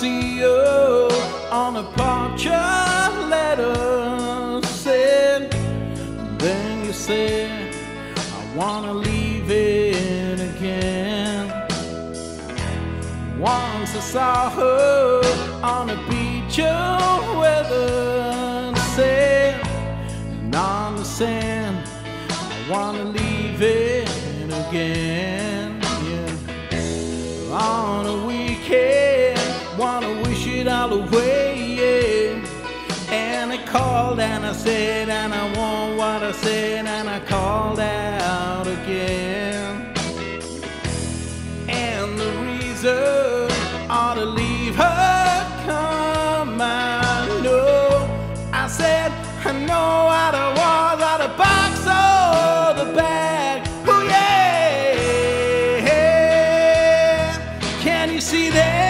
see you on a portrait letter said. Then you said, I wanna leave it again. Once I saw her on a beach of weather sand, and on the sand, I wanna leave it again. And I said, and I want what I said, and I called out again. And the reason ought to leave her come, I know. I said, I know how to walk out of box or the bag. Oh yeah. Can you see them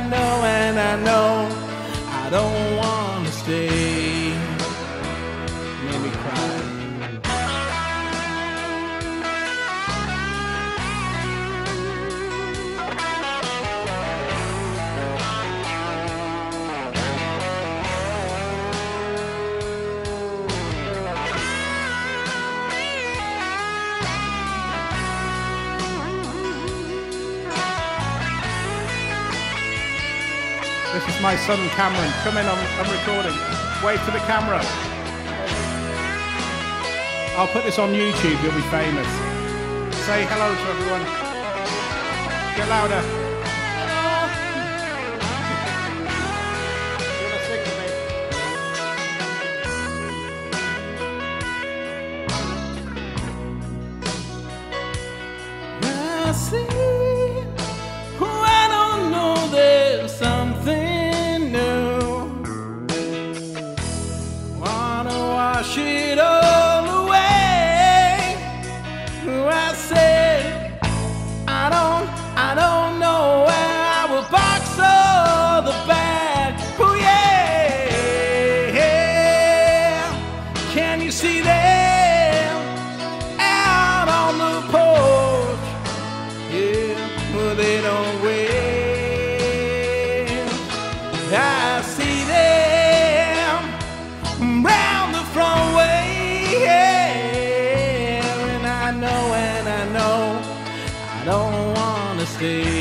I know, and I know, I don't want to stay. This is my son Cameron. Come in, I'm, I'm recording. Wave to the camera. I'll put this on YouTube, you'll be famous. Say hello to everyone. Get louder. You wanna sing with me? I see. Stay.